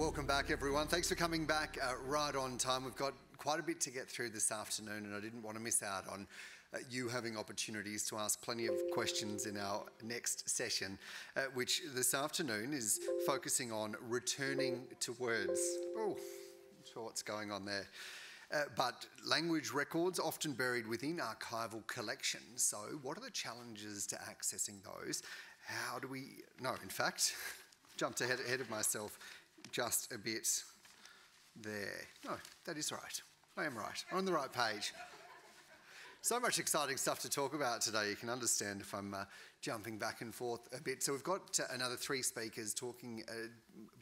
Welcome back, everyone. Thanks for coming back uh, right on time. We've got quite a bit to get through this afternoon, and I didn't want to miss out on uh, you having opportunities to ask plenty of questions in our next session, uh, which this afternoon is focusing on returning to words. Oh, I'm sure what's going on there. Uh, but language records often buried within archival collections. So, what are the challenges to accessing those? How do we? No, in fact, jumped ahead, ahead of myself just a bit there. No, that is right. I am right. I'm on the right page. So much exciting stuff to talk about today. You can understand if I'm uh, jumping back and forth a bit. So we've got uh, another three speakers talking uh,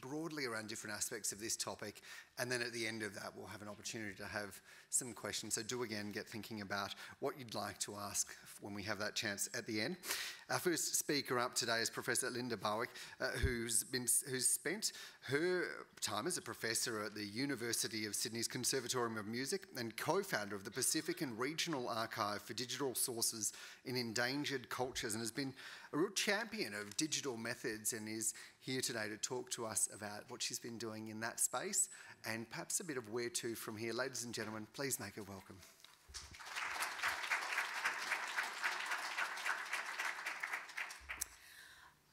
broadly around different aspects of this topic. And then at the end of that, we'll have an opportunity to have some questions. So do again get thinking about what you'd like to ask when we have that chance at the end. Our first speaker up today is Professor Linda Barwick, uh, who's been who's spent her time as a professor at the University of Sydney's Conservatorium of Music and co-founder of the Pacific and Regional Archive for Digital Sources in Endangered Cultures, and has been a real champion of digital methods and is here today to talk to us about what she's been doing in that space and perhaps a bit of where to from here. Ladies and gentlemen, please make her welcome.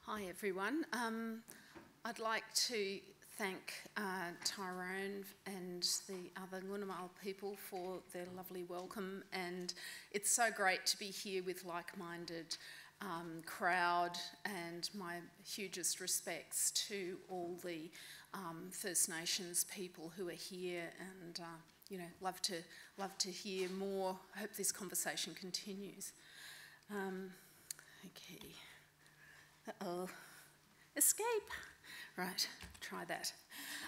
Hi everyone. Um, I'd like to thank uh, Tyrone and the other Ngunnawal people for their lovely welcome and it's so great to be here with like-minded um, crowd and my hugest respects to all the um, First Nations people who are here and uh, you know love to love to hear more. Hope this conversation continues. Um, okay. Uh oh. Escape. Right. Try that.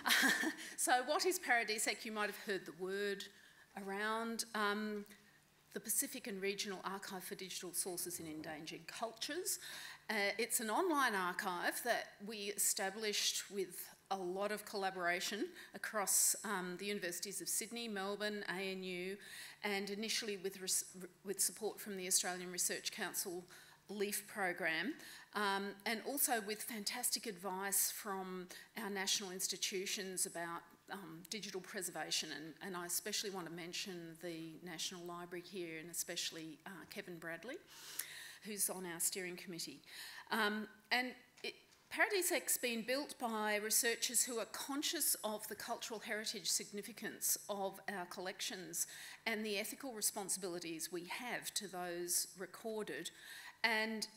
so, what is Paradisec? You might have heard the word around. Um, the Pacific and Regional Archive for Digital Sources in Endangered Cultures. Uh, it's an online archive that we established with a lot of collaboration across um, the universities of Sydney, Melbourne, ANU, and initially with, with support from the Australian Research Council LIEF program, um, and also with fantastic advice from our national institutions about um, digital preservation, and, and, I especially want to mention the National Library here, and especially uh, Kevin Bradley, who's on our steering committee. Um, and it, Paradisec's been built by researchers who are conscious of the cultural heritage significance of our collections and the ethical responsibilities we have to those recorded. And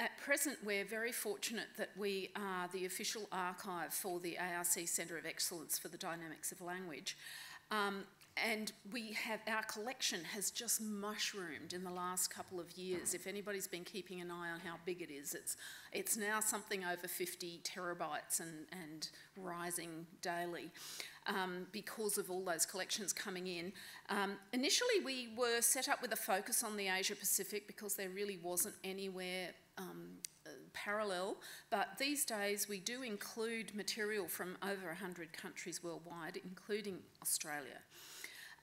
at present, we're very fortunate that we are the official archive for the ARC Centre of Excellence for the Dynamics of Language. Um, and we have our collection has just mushroomed in the last couple of years. If anybody's been keeping an eye on how big it is, it's it's now something over 50 terabytes and, and rising daily um, because of all those collections coming in. Um, initially, we were set up with a focus on the Asia Pacific because there really wasn't anywhere um, uh, parallel, but these days we do include material from over 100 countries worldwide, including Australia.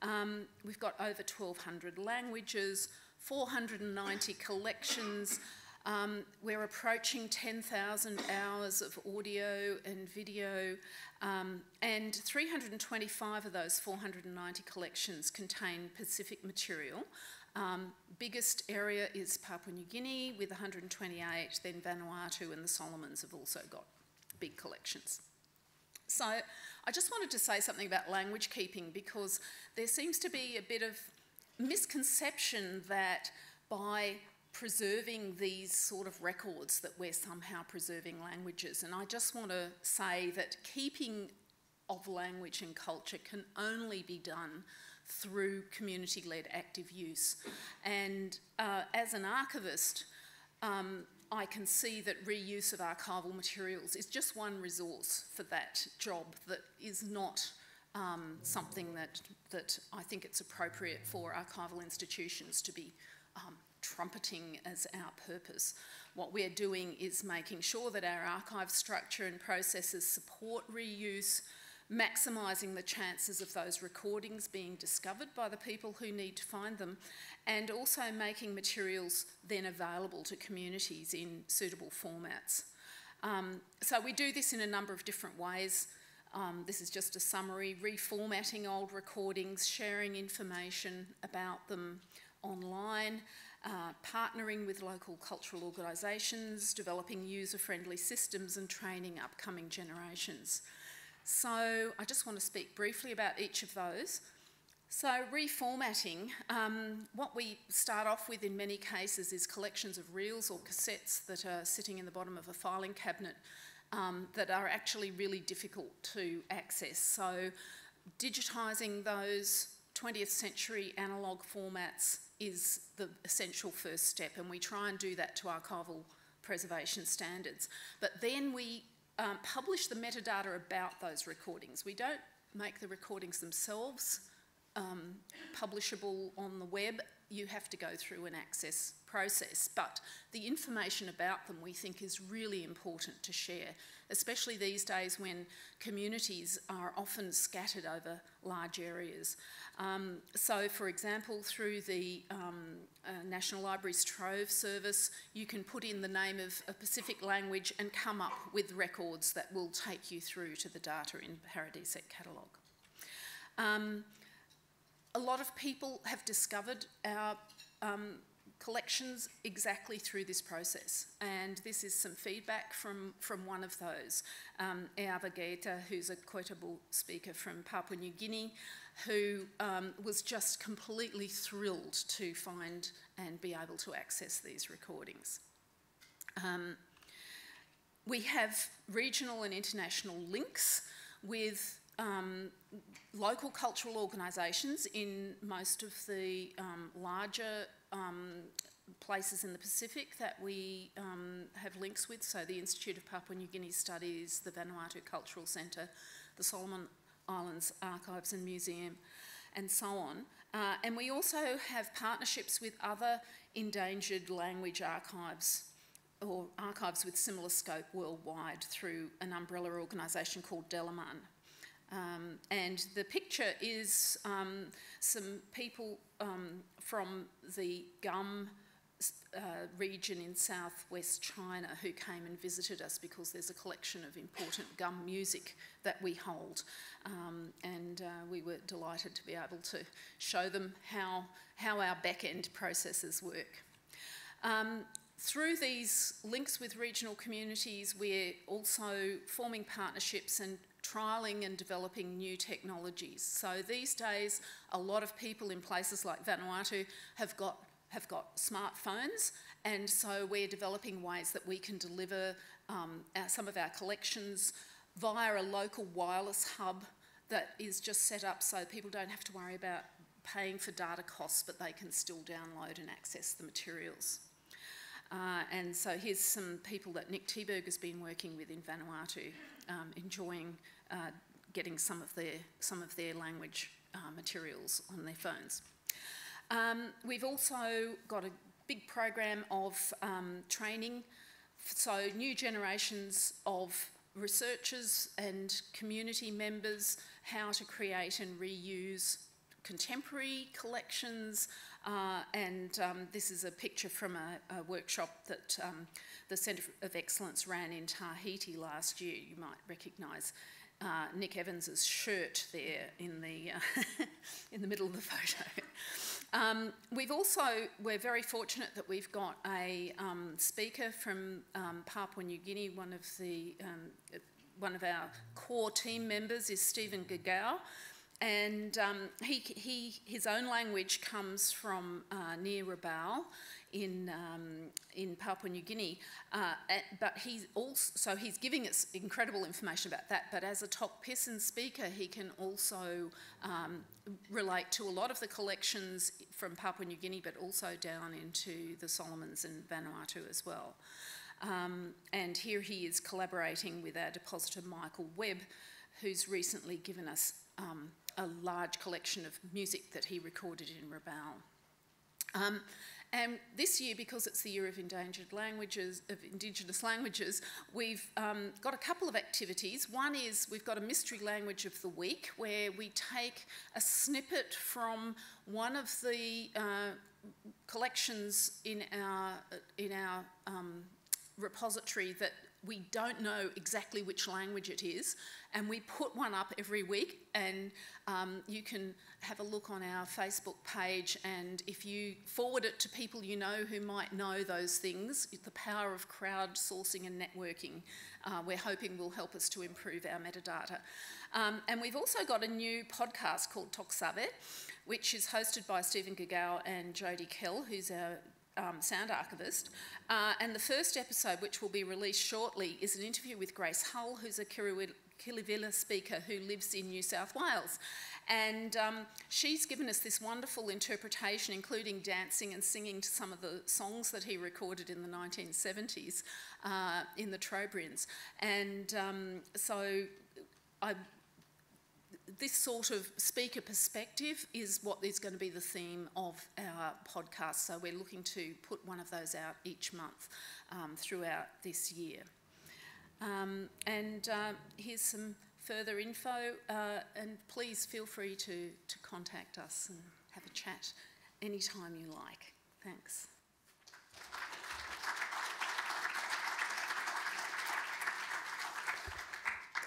Um, we've got over 1,200 languages, 490 collections. Um, we're approaching 10,000 hours of audio and video, um, and 325 of those 490 collections contain Pacific material, um, biggest area is Papua New Guinea with 128, then Vanuatu and the Solomons have also got big collections. So I just wanted to say something about language keeping because there seems to be a bit of misconception that by preserving these sort of records that we're somehow preserving languages. And I just want to say that keeping of language and culture can only be done through community led active use. And uh, as an archivist, um, I can see that reuse of archival materials is just one resource for that job that is not um, something that, that I think it's appropriate for archival institutions to be um, trumpeting as our purpose. What we're doing is making sure that our archive structure and processes support reuse, maximising the chances of those recordings being discovered by the people who need to find them, and also making materials then available to communities in suitable formats. Um, so we do this in a number of different ways. Um, this is just a summary, reformatting old recordings, sharing information about them online, uh, partnering with local cultural organisations, developing user-friendly systems and training upcoming generations. So I just want to speak briefly about each of those. So reformatting, um, what we start off with in many cases is collections of reels or cassettes that are sitting in the bottom of a filing cabinet um, that are actually really difficult to access. So digitising those 20th century analogue formats is the essential first step and we try and do that to archival preservation standards. But then we um, publish the metadata about those recordings. We don't make the recordings themselves um, publishable on the web. You have to go through and access process, but the information about them we think is really important to share, especially these days when communities are often scattered over large areas. Um, so, for example, through the um, uh, National Library's Trove service, you can put in the name of a Pacific language and come up with records that will take you through to the data in Paradisec catalogue. Um, a lot of people have discovered our um, collections exactly through this process. And this is some feedback from, from one of those. Um, Eava Geita, who's a quotable speaker from Papua New Guinea, who um, was just completely thrilled to find and be able to access these recordings. Um, we have regional and international links with um, local cultural organisations in most of the um, larger places in the Pacific that we um, have links with. So the Institute of Papua New Guinea Studies, the Vanuatu Cultural Centre, the Solomon Islands Archives and Museum, and so on. Uh, and we also have partnerships with other endangered language archives or archives with similar scope worldwide through an umbrella organisation called Delaman. Um, and the picture is um, some people um, from the Kam uh, region in southwest China who came and visited us because there's a collection of important Kam music that we hold. Um, and uh, we were delighted to be able to show them how, how our back end processes work. Um, through these links with regional communities, we're also forming partnerships and trialling and developing new technologies. So these days, a lot of people in places like Vanuatu have got have got smartphones, and so we're developing ways that we can deliver um, our, some of our collections via a local wireless hub that is just set up so people don't have to worry about paying for data costs, but they can still download and access the materials. Uh, and so here's some people that Nick Thieberger has been working with in Vanuatu, um, enjoying uh, getting some of their, some of their language uh, materials on their phones. Um, we've also got a big program of um, training, so new generations of researchers and community members how to create and reuse contemporary collections. Uh, and um, this is a picture from a, a workshop that um, the Centre of Excellence ran in Tahiti last year. You might recognise uh, Nick Evans's shirt there in the, uh, in the middle of the photo. Um, we've also, we're very fortunate that we've got a um, speaker from um, Papua New Guinea, one of the, um, one of our core team members is Stephen Gagau, and um, he, he, his own language comes from uh, near Rabaul in, um, in Papua New Guinea, uh, but he's also, so he's giving us incredible information about that, but as a Tok Pisin speaker, he can also um, relate to a lot of the collections from Papua New Guinea, but also down into the Solomons and Vanuatu as well. Um, and here he is collaborating with our depositor Michael Webb, who's recently given us um, a large collection of music that he recorded in Rabaul. Um, and this year, because it's the year of endangered languages, of Indigenous languages, we've um, got a couple of activities. One is we've got a mystery language of the week where we take a snippet from one of the uh, collections in our in our um, repository that we don't know exactly which language it is, and we put one up every week. And um, you can have a look on our Facebook page, and if you forward it to people you know who might know those things, the power of crowdsourcing and networking, uh, we're hoping will help us to improve our metadata. Um, and we've also got a new podcast called Toksave, which is hosted by Stephen Gagau and Jodie Kell, who's our um, sound archivist. Uh, and the first episode, which will be released shortly, is an interview with Grace Hull, who's a Kilivila speaker who lives in New South Wales. And um, she's given us this wonderful interpretation, including dancing and singing to some of the songs that he recorded in the 1970s uh, in the Trobriands. And um, so I this sort of speaker perspective is what is going to be the theme of our podcast. So we're looking to put one of those out each month um, throughout this year. Um, and uh, here's some further info, uh, and please feel free to, to contact us and have a chat anytime you like. Thanks.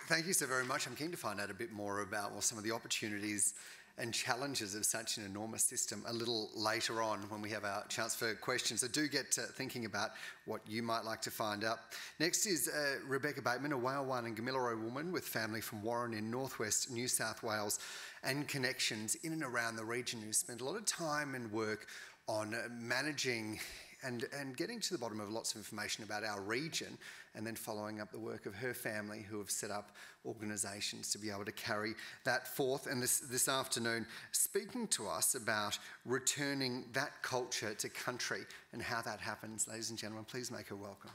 Thank you so very much. I'm keen to find out a bit more about well, some of the opportunities and challenges of such an enormous system a little later on when we have our chance for questions. So do get to thinking about what you might like to find out. Next is uh, Rebecca Bateman, a Wailwan and Gamilaroi woman with family from Warren in northwest New South Wales and connections in and around the region who spent a lot of time and work on managing and, and getting to the bottom of lots of information about our region and then following up the work of her family who have set up organisations to be able to carry that forth. And this, this afternoon, speaking to us about returning that culture to country and how that happens. Ladies and gentlemen, please make her welcome.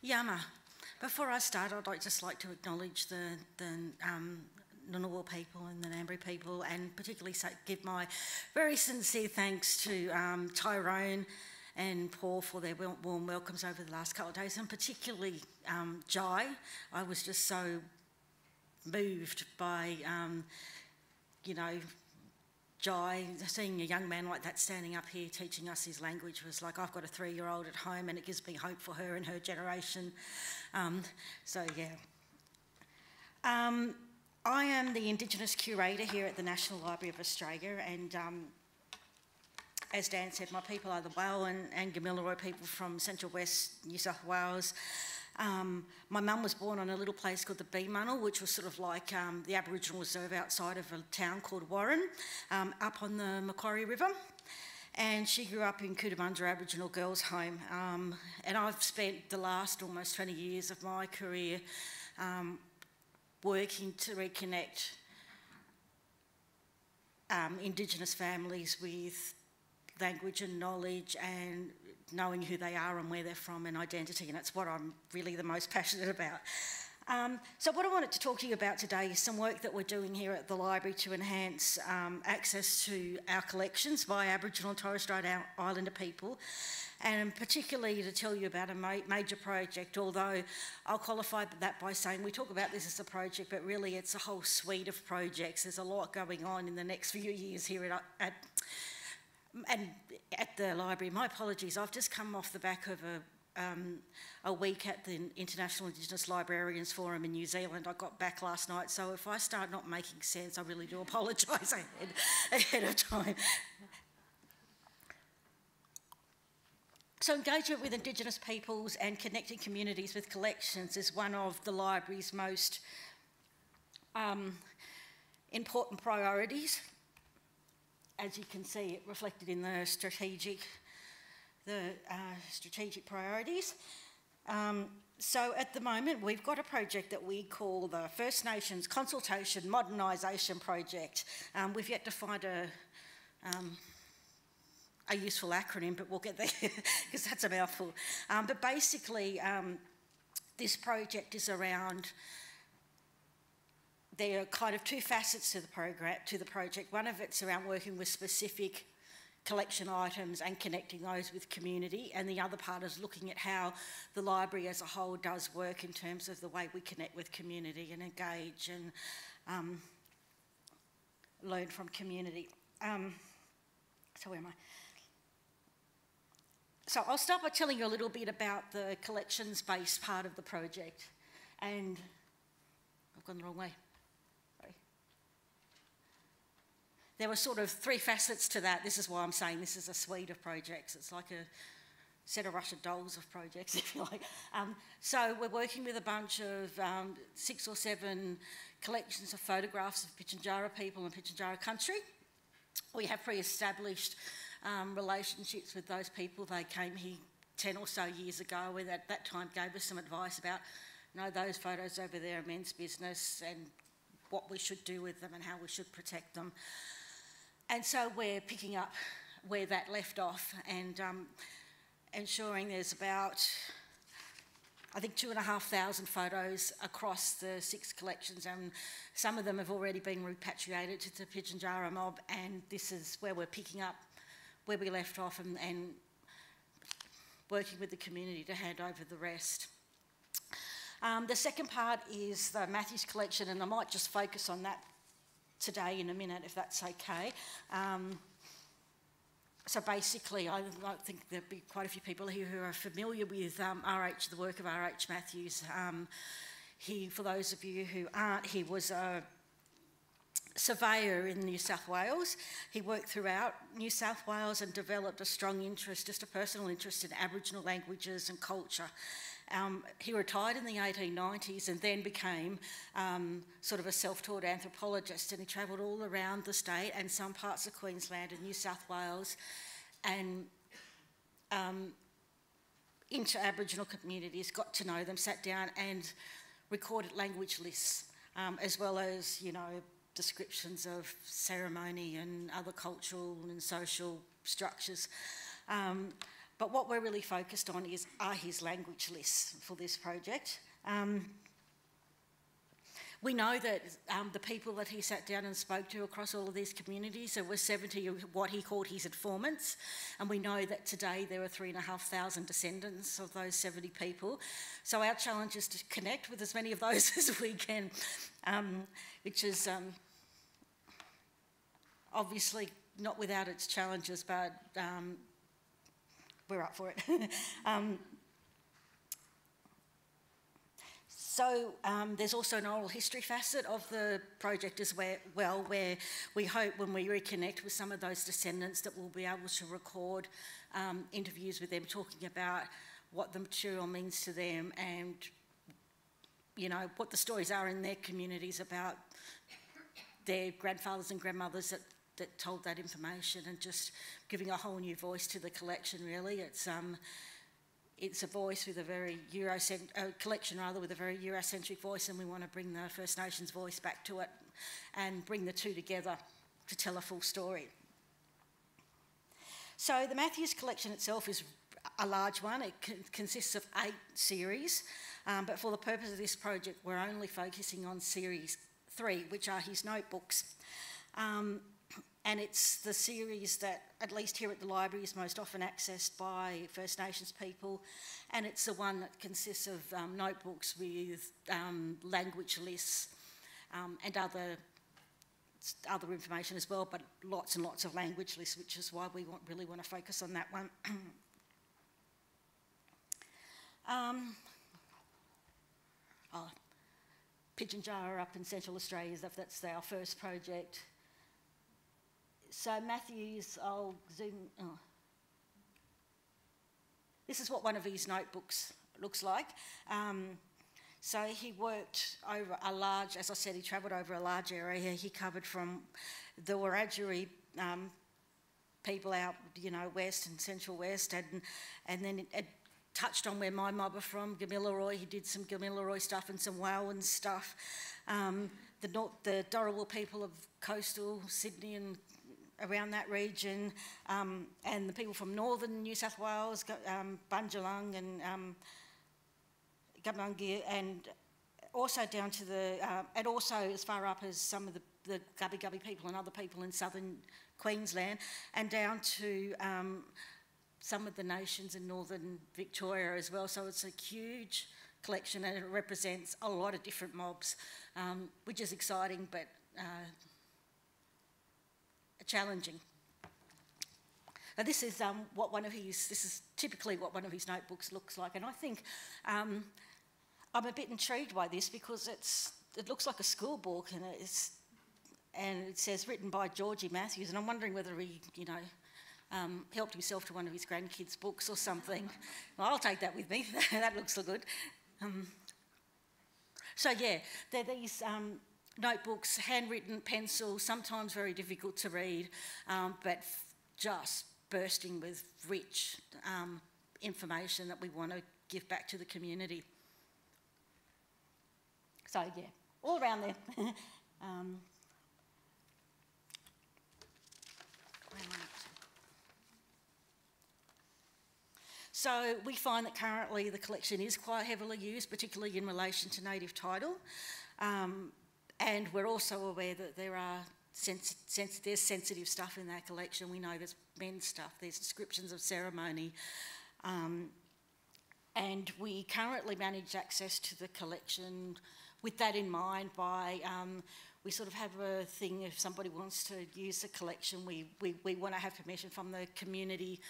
Yama. Before I start, I'd just like to acknowledge the, the um, Ngunnawal people and the Ngambri people, and particularly give my very sincere thanks to um, Tyrone and Paul for their warm welcomes over the last couple of days, and particularly um, Jai. I was just so moved by, um, you know, Jai, seeing a young man like that standing up here teaching us his language was like, I've got a three year old at home and it gives me hope for her and her generation. Um, so, yeah. Um, I am the Indigenous curator here at the National Library of Australia, and um, as Dan said, my people are the Wailwan and Gamilaroi people from Central West New South Wales. Um, my mum was born on a little place called the Beemunnel, which was sort of like um, the Aboriginal reserve outside of a town called Warren, um, up on the Macquarie River. And she grew up in Cootamundra Aboriginal Girls' Home. Um, and I've spent the last almost 20 years of my career um, working to reconnect um, Indigenous families with language and knowledge and knowing who they are and where they're from and identity, and that's what I'm really the most passionate about. Um, so what I wanted to talk to you about today is some work that we're doing here at the library to enhance um, access to our collections by Aboriginal and Torres Strait Islander people and particularly to tell you about a ma major project, although I'll qualify that by saying we talk about this as a project, but really it's a whole suite of projects. There's a lot going on in the next few years here at, at and at the library. My apologies, I've just come off the back of a um, a week at the International Indigenous Librarians Forum in New Zealand. I got back last night, so if I start not making sense, I really do apologise ahead, ahead of time. So engagement with Indigenous peoples and connecting communities with collections is one of the library's most um, important priorities. As you can see, it reflected in the strategic, the uh, strategic priorities. Um, so at the moment, we've got a project that we call the First Nations Consultation Modernisation Project. Um, we've yet to find a um, a useful acronym, but we'll get there because that's a mouthful. Um, but basically, um, this project is around. There are kind of two facets to the program to the project. One of it's around working with specific collection items and connecting those with community, and the other part is looking at how the library as a whole does work in terms of the way we connect with community and engage and um, learn from community. Um, So where am I? So I'll start by telling you a little bit about the collections-based part of the project. And I've gone the wrong way. Sorry. There were sort of three facets to that. This is why I'm saying this is a suite of projects. It's like a set of Russian dolls of projects, if you like. Um, so we're working with a bunch of um, six or seven collections of photographs of Pitjantjatjara people and Pitjantjatjara country. We have pre-established um, relationships with those people. They came here 10 or so years ago and at that time gave us some advice about, no, those photos over there are men's business and what we should do with them and how we should protect them. And so we're picking up where that left off and um, ensuring there's about, I think, two and a half thousand photos across the six collections, and some of them have already been repatriated to the Pitjantjatjara mob, and this is where we're picking up where we left off and, and working with the community to hand over the rest. Um, the second part is the Mathews collection, and I might just focus on that today in a minute, if that's okay. Um, so basically, I, think there'll be quite a few people here who are familiar with um, RH, the work of RH Mathews. Um, he, for those of you who aren't, he was a surveyor in New South Wales. He worked throughout New South Wales and developed a strong interest, just a personal interest in Aboriginal languages and culture. Um, he retired in the 1890s and then became um, sort of a self-taught anthropologist and he travelled all around the state and some parts of Queensland and New South Wales and um, into Aboriginal communities, got to know them, sat down and recorded language lists um, as well as, you know, descriptions of ceremony and other cultural and social structures. Um, but what we're really focused on is are his language lists for this project. Um, we know that um, the people that he sat down and spoke to across all of these communities, there were 70 of what he called his informants, and we know that today there are 3,500 descendants of those 70 people. So our challenge is to connect with as many of those as we can, um, which is um, obviously not without its challenges, but um, we're up for it. um, so um, there's also an oral history facet of the project as well, where we hope when we reconnect with some of those descendants that we'll be able to record um, interviews with them talking about what the material means to them and you know what the stories are in their communities about their grandfathers and grandmothers that that told that information and just giving a whole new voice to the collection really. It's, um, it's a voice with a very Eurocentric, a collection rather with a very Eurocentric voice and we want to bring the First Nations voice back to it and bring the two together to tell a full story. So the Mathews collection itself is a large one. It consists of eight series, um, but for the purpose of this project, we're only focusing on series three, which are his notebooks. Um, and it's the series that, at least here at the library, is most often accessed by First Nations people, and it's the one that consists of um, notebooks with um, language lists um, and other other information as well, but lots and lots of language lists, which is why we want, really want to focus on that one. um, oh, Pitjantjatjara up in Central Australia, that's our first project so Matthew's, I'll zoom, oh. This is what one of his notebooks looks like. Um, so he worked over a large, as I said, he travelled over a large area. He covered from the Wiradjuri um, people out, you know, west and central west, and and then it, it touched on where my mob are from, Gamilaroi. He did some Gamilaroi stuff and some Wailwan stuff. Um, the, the Dharawal people of coastal Sydney and around that region, um, and the people from northern New South Wales, um, Bundjalung and um, and also down to the, uh, and also as far up as some of the, the Gubbi Gubbi people and other people in southern Queensland, and down to um, some of the nations in northern Victoria as well. So it's a huge collection and it represents a lot of different mobs, um, which is exciting, but uh, challenging. Now this is um, what one of his, this is typically what one of his notebooks looks like. And I think um, I'm a bit intrigued by this because it's, it looks like a school book and it's, and it says written by Georgie Mathews. And I'm wondering whether he, you know, um, helped himself to one of his grandkids' books or something. well, I'll take that with me. that looks so good. Um, so yeah, there these um, notebooks, handwritten pencil, sometimes very difficult to read, um, but just bursting with rich um, information that we want to give back to the community. So yeah, all around there. um, So we find that currently the collection is quite heavily used, particularly in relation to native title. Um, and we're also aware that there are sens- sens- there's sensitive stuff in that collection. We know there's men's stuff, there's descriptions of ceremony. Um, and we currently manage access to the collection with that in mind by um, we sort of have a thing if somebody wants to use the collection, we, we, we want to have permission from the community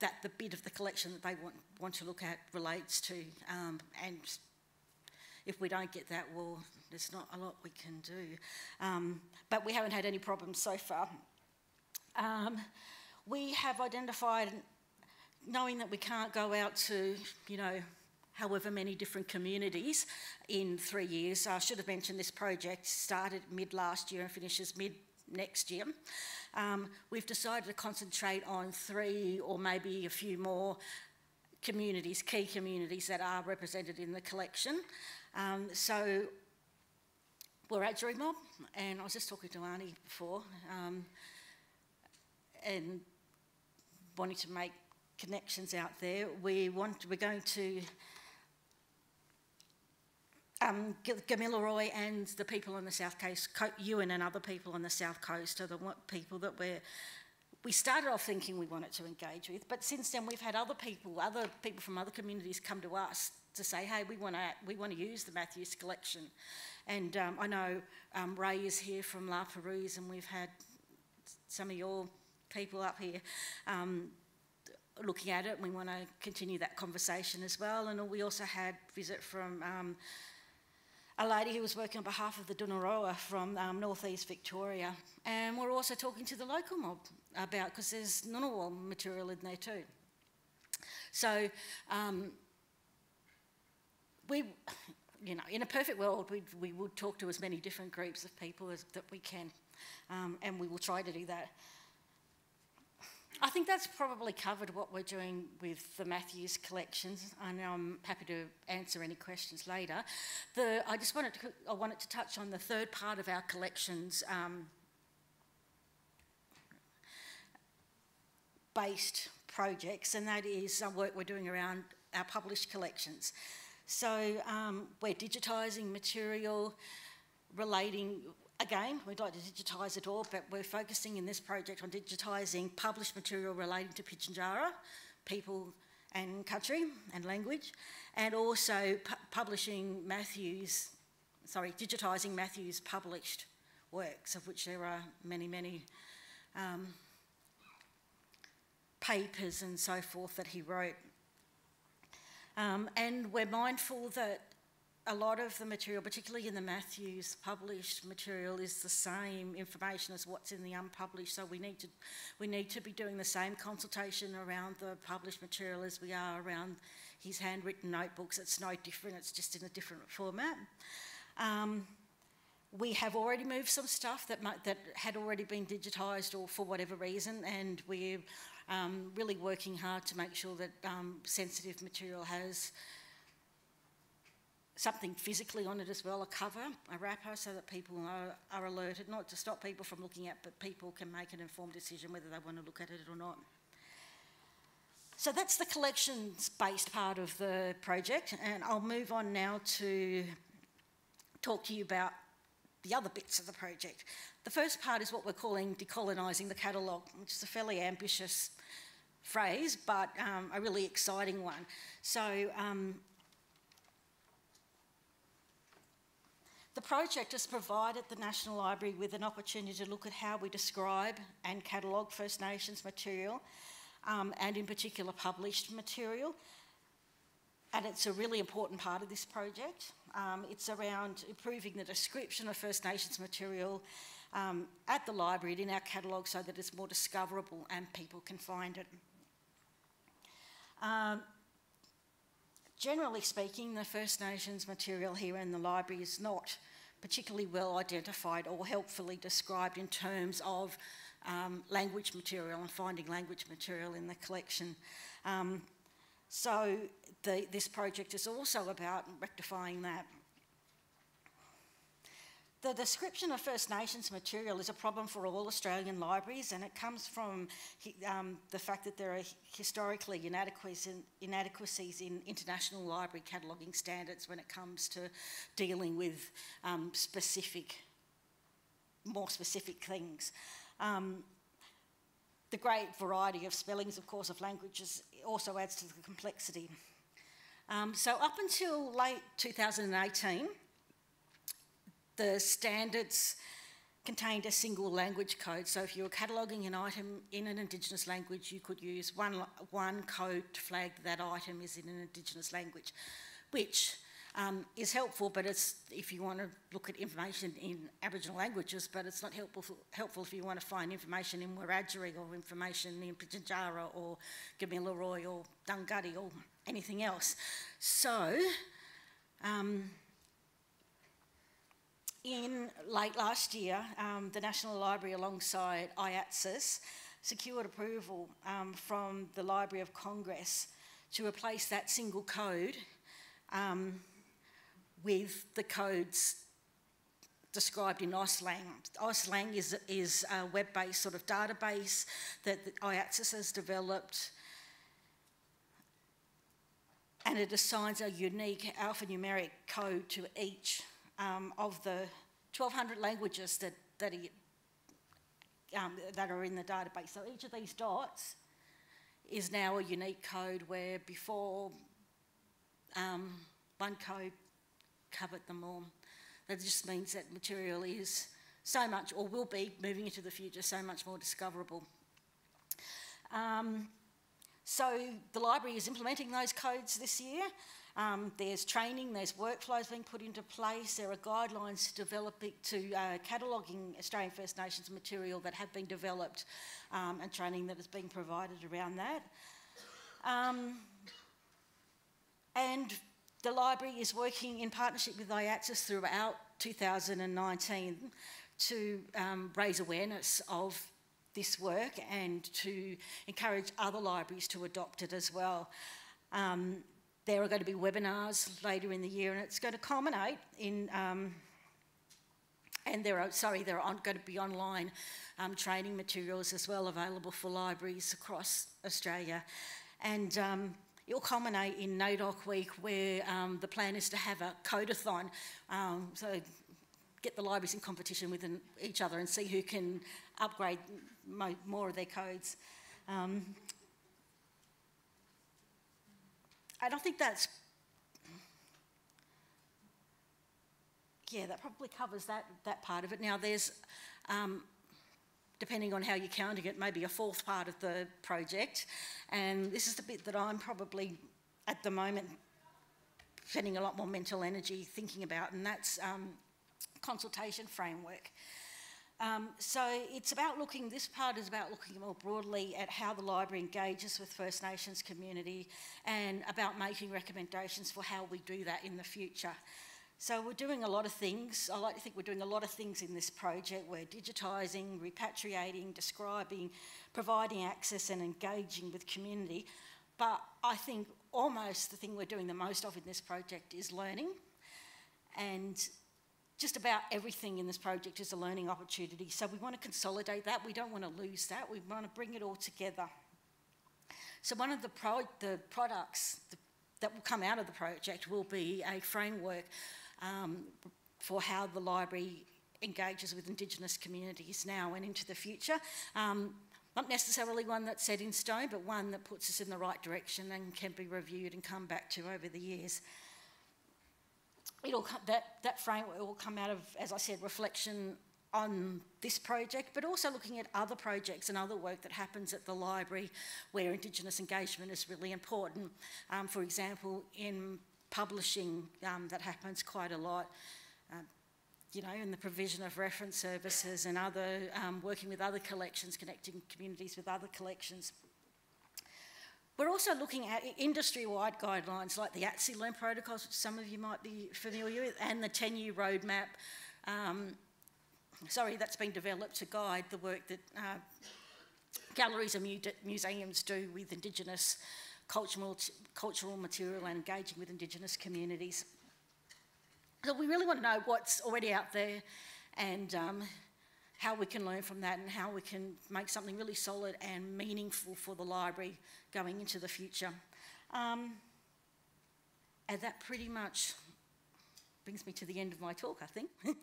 that the bit of the collection that they want, want to look at relates to. Um, and if we don't get that, well, there's not a lot we can do. Um, but we haven't had any problems so far. Um, we have identified, knowing that we can't go out to, you know, however many different communities in three years. I should have mentioned this project started mid last year and finishes mid next year. Um, we've decided to concentrate on three or maybe a few more communities, key communities that are represented in the collection. Um, so Wiradjuri Mob, and I was just talking to Arnie before, um, and wanting to make connections out there. We want, we're going to um, Gamilaroi and the people on the south coast, Yuin and other people on the south coast are the people that we're we started off thinking we wanted to engage with, but since then we've had other people, other people from other communities come to us to say, hey, we want to we want to use the Mathews collection, and um, I know um, Ray is here from La Perouse, and we've had some of your people up here um, looking at it. And we want to continue that conversation as well, and we also had visit from um, a lady who was working on behalf of the Dhudhuroa from um, northeast Victoria. And we're also talking to the local mob about, because there's Ngunnawal material in there too. So um, we, you know, in a perfect world, we, we would talk to as many different groups of people as that we can. Um, and we will try to do that. I think that's probably covered what we're doing with the Mathews collections, and I'm happy to answer any questions later. The, I just wanted to, I wanted to touch on the third part of our collections um, based projects, and that is some work we're doing around our published collections. So um, we're digitising material relating Again, we'd like to digitise it all, but we're focusing in this project on digitising published material relating to Pitjantjatjara, people and country and language, and also pu publishing Matthew's, sorry, digitising Matthew's published works, of which there are many, many um, papers and so forth that he wrote. Um, and we're mindful that a lot of the material, particularly in the Mathews published material, is the same information as what's in the unpublished. So we need to we need to be doing the same consultation around the published material as we are around his handwritten notebooks. It's no different. It's just in a different format. Um, we have already moved some stuff that might, that had already been digitised or for whatever reason, and we're um, really working hard to make sure that um, sensitive material has something physically on it as well, a cover, a wrapper, so that people are, are, alerted, not to stop people from looking at, but people can make an informed decision whether they want to look at it or not. So that's the collections-based part of the project, and I'll move on now to talk to you about the other bits of the project. The first part is what we're calling decolonising the catalogue, which is a fairly ambitious phrase, but um, a really exciting one. So um, The project has provided the National Library with an opportunity to look at how we describe and catalogue First Nations material um, and in particular published material. And it's a really important part of this project. Um, it's around improving the description of First Nations material um, at the library and in our catalogue so that it's more discoverable and people can find it. Um, generally speaking, the First Nations material here in the library is not particularly well identified or helpfully described in terms of um, language material and finding language material in the collection. Um, so the, this project is also about rectifying that. The description of First Nations material is a problem for all Australian libraries, and it comes from um, the fact that there are historically inadequacies in international library cataloguing standards when it comes to dealing with um, specific, more specific things. Um, the great variety of spellings, of course, of languages also adds to the complexity. Um, so up until late 2018, the standards contained a single language code. So if you were cataloguing an item in an Indigenous language, you could use one, one code to flag that item is in an Indigenous language, which um, is helpful, but it's if you want to look at information in Aboriginal languages, but it's not helpful, for, helpful if you want to find information in Wiradjuri or information in Pitjantjatjara or Kamilaroi or Dunghutti or anything else. So, um, in late last year, um, the National Library, alongside AIATSIS, secured approval um, from the Library of Congress to replace that single code um, with the codes described in AUSTLANG. AUSTLANG is, is a web-based sort of database that AIATSIS has developed and it assigns a unique alphanumeric code to each um, of the 1,200 languages that, that, um, that are in the database. So each of these dots is now a unique code where before um, one code covered them all. That just means that material is so much, or will be moving into the future, so much more discoverable. Um, so the library is implementing those codes this year. Um, there's training, there's workflows being put into place, there are guidelines developing, to uh, cataloguing Australian First Nations material that have been developed um, and training that is being provided around that. Um, and the library is working in partnership with AIATSIS throughout 2019 to um, raise awareness of this work and to encourage other libraries to adopt it as well. Um, there are going to be webinars later in the year, and it's going to culminate in, um, and there are, sorry, there are going to be online um, training materials as well available for libraries across Australia. And um, it'll culminate in NAIDOC Week, where um, the plan is to have a codathon. Um, so get the libraries in competition with each other and see who can upgrade more of their codes. Um, I don't think that's. Yeah, that probably covers that, that part of it. Now, there's, um, depending on how you're counting it, maybe a fourth part of the project. And this is the bit that I'm probably, at the moment, spending a lot more mental energy thinking about, and that's um, consultation framework. Um, so it's about looking, this part is about looking more broadly at how the library engages with First Nations community and about making recommendations for how we do that in the future. So we're doing a lot of things. I like to think we're doing a lot of things in this project. We're digitising, repatriating, describing, providing access and engaging with community. But I think almost the thing we're doing the most of in this project is learning. And just about everything in this project is a learning opportunity. So we want to consolidate that. We don't want to lose that. We want to bring it all together. So one of the, pro the products that will come out of the project will be a framework um, for how the library engages with Indigenous communities now and into the future. Um, not necessarily one that's set in stone, but one that puts us in the right direction and can be reviewed and come back to over the years it'll that, that framework will come out of, as I said, reflection on this project, but also looking at other projects and other work that happens at the library where Indigenous engagement is really important. Um, for example, in publishing, um, that happens quite a lot. Uh, you know, in the provision of reference services and other, um, working with other collections, connecting communities with other collections. We're also looking at industry-wide guidelines like the ATSI protocols, which some of you might be familiar with, and the 10-year roadmap um, sorry, that's been developed to guide the work that uh, galleries and mu museums do with Indigenous cultural, cultural material and engaging with Indigenous communities. So we really want to know what's already out there and um, how we can learn from that and how we can make something really solid and meaningful for the library going into the future. Um, and that pretty much brings me to the end of my talk, I think.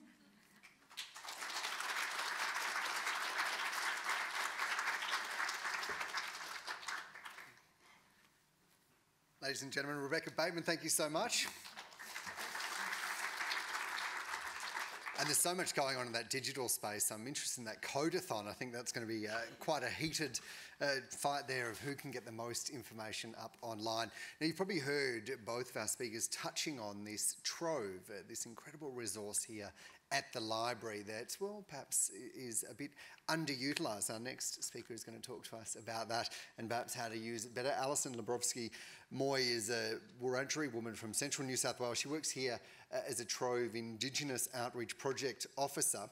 Ladies and gentlemen, Rebecca Bateman, thank you so much. And there's so much going on in that digital space. I'm interested in that codeathon. I think that's going to be uh, quite a heated uh, fight there of who can get the most information up online. Now, you've probably heard both of our speakers touching on this Trove, uh, this incredible resource here at the library that, well, perhaps is a bit underutilised. Our next speaker is going to talk to us about that and perhaps how to use it better. Alison Lebrowski Moy is a Wiradjuri woman from central New South Wales. She works here uh, as a Trove Indigenous Outreach Project Officer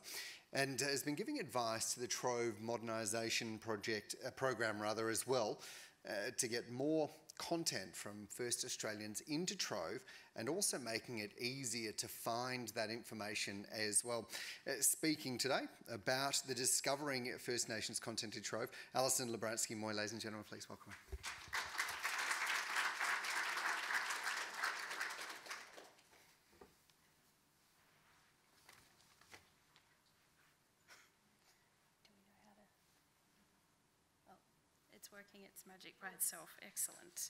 and has been giving advice to the Trove Modernisation Project uh, program rather as well uh, to get more content from First Australians into Trove and also making it easier to find that information as well. Uh, speaking today about the Discovering First Nations Content in Trove, Alison Lebrowski Moy, ladies and gentlemen, please welcome her. It's working its magic by itself. Excellent.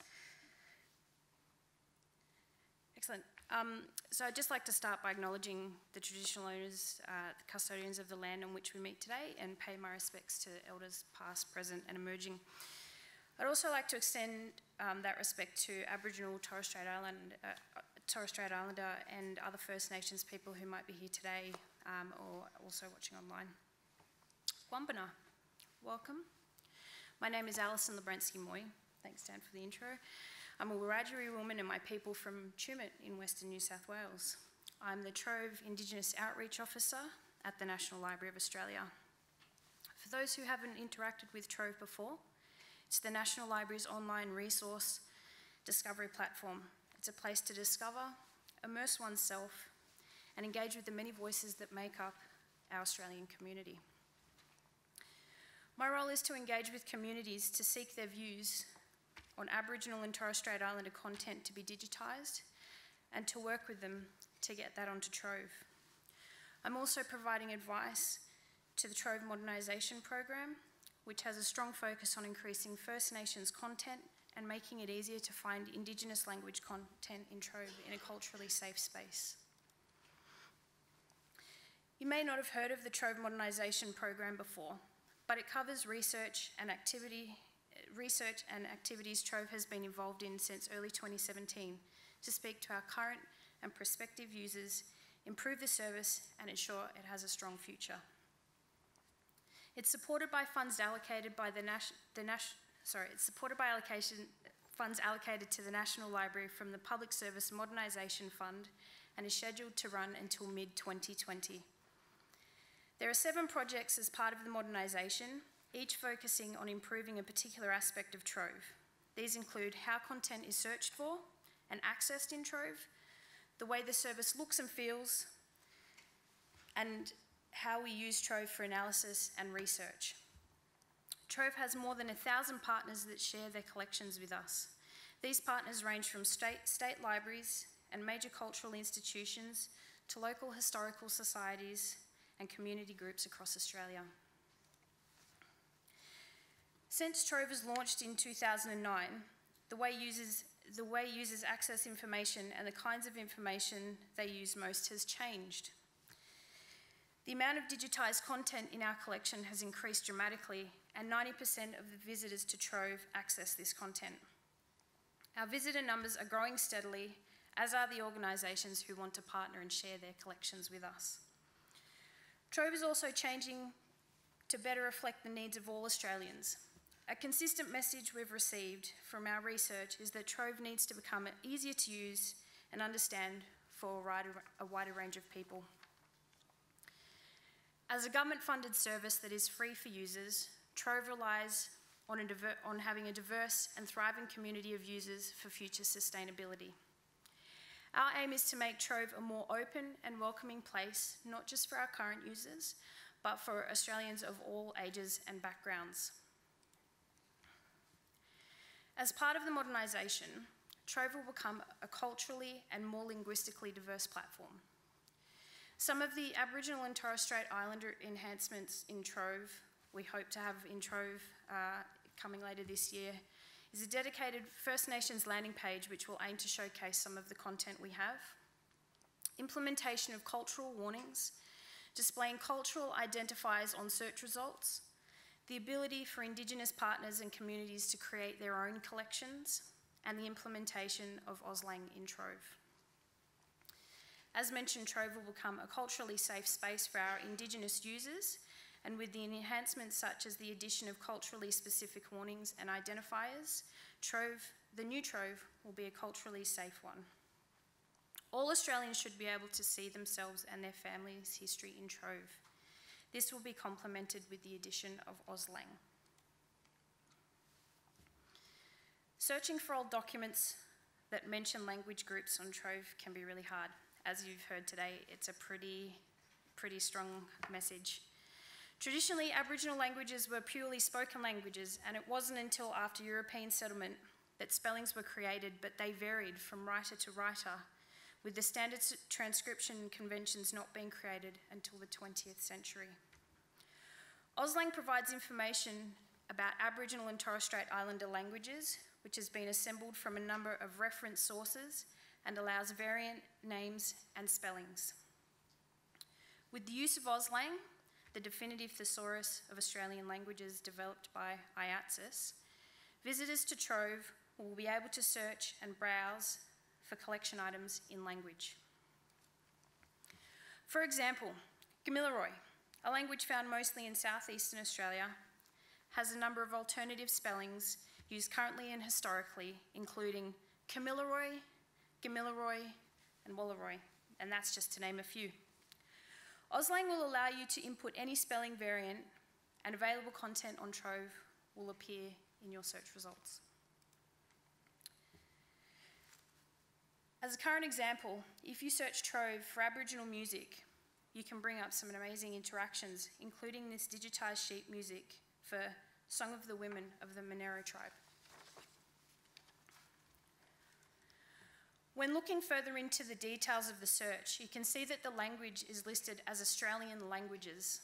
Excellent. Um, so I'd just like to start by acknowledging the traditional owners, uh, the custodians of the land on which we meet today, and pay my respects to elders past, present, and emerging. I'd also like to extend um, that respect to Aboriginal Torres Strait Island, uh, Torres Strait Islander, and other First Nations people who might be here today um, or also watching online. Wambana, welcome. My name is Alison Lebrensky Moy. Thanks, Dan, for the intro. I'm a Wiradjuri woman and my people from Tumut in Western New South Wales. I'm the Trove Indigenous Outreach Officer at the National Library of Australia. For those who haven't interacted with Trove before, it's the National Library's online resource discovery platform. It's a place to discover, immerse oneself, and engage with the many voices that make up our Australian community. My role is to engage with communities to seek their views on Aboriginal and Torres Strait Islander content to be digitised and to work with them to get that onto Trove. I'm also providing advice to the Trove Modernisation Program, which has a strong focus on increasing First Nations content and making it easier to find Indigenous language content in Trove in a culturally safe space. You may not have heard of the Trove Modernisation Program before, but it covers research and activity, research and activities Trove has been involved in since early 2017 to speak to our current and prospective users, improve the service and ensure it has a strong future. It's supported by funds allocated by the, Nas the sorry, it's supported by allocation funds allocated to the National Library from the Public Service Modernisation Fund and is scheduled to run until mid-2020. There are seven projects as part of the modernisation, each focusing on improving a particular aspect of Trove. These include how content is searched for and accessed in Trove, the way the service looks and feels, and how we use Trove for analysis and research. Trove has more than a thousand partners that share their collections with us. These partners range from state, state libraries and major cultural institutions to local historical societies and community groups across Australia. Since Trove was launched in 2009, the way users the way users access information and the kinds of information they use most has changed. The amount of digitised content in our collection has increased dramatically, and 90% of the visitors to Trove access this content. Our visitor numbers are growing steadily, as are the organisations who want to partner and share their collections with us. Trove is also changing to better reflect the needs of all Australians. A consistent message we've received from our research is that Trove needs to become easier to use and understand for a wider, range of people. As a government funded service that is free for users, Trove relies on, on having a diverse and thriving community of users for future sustainability. Our aim is to make Trove a more open and welcoming place, not just for our current users, but for Australians of all ages and backgrounds. As part of the modernisation, Trove will become a culturally and more linguistically diverse platform. Some of the Aboriginal and Torres Strait Islander enhancements in Trove, we hope to have in Trove uh, coming later this year, is a dedicated First Nations landing page which will aim to showcase some of the content we have. Implementation of cultural warnings, displaying cultural identifiers on search results, the ability for Indigenous partners and communities to create their own collections, and the implementation of AUSTLANG in Trove. As mentioned, Trove will become a culturally safe space for our Indigenous users, and with the enhancements such as the addition of culturally specific warnings and identifiers, Trove, the new Trove will be a culturally safe one. All Australians should be able to see themselves and their families' history in Trove. This will be complemented with the addition of AUSTLANG. Searching for old documents that mention language groups on Trove can be really hard. As you've heard today, it's a pretty, pretty strong message. Traditionally, Aboriginal languages were purely spoken languages, and it wasn't until after European settlement that spellings were created, but they varied from writer to writer, with the standard transcription conventions not being created until the 20th century. AUSTLANG provides information about Aboriginal and Torres Strait Islander languages, which has been assembled from a number of reference sources and allows variant names and spellings. With the use of AUSTLANG, the definitive thesaurus of Australian languages developed by AIATSIS, visitors to Trove will be able to search and browse for collection items in language. For example, Gamilaroi, a language found mostly in southeastern Australia, has a number of alternative spellings used currently and historically, including Kamilaroi, Gamilaroi, and Wallaroi, and that's just to name a few. AUSTLANG will allow you to input any spelling variant, and available content on Trove will appear in your search results. As a current example, if you search Trove for Aboriginal music, you can bring up some amazing interactions, including this digitised sheet music for Song of the Women of the Monero tribe. When looking further into the details of the search, you can see that the language is listed as Australian languages.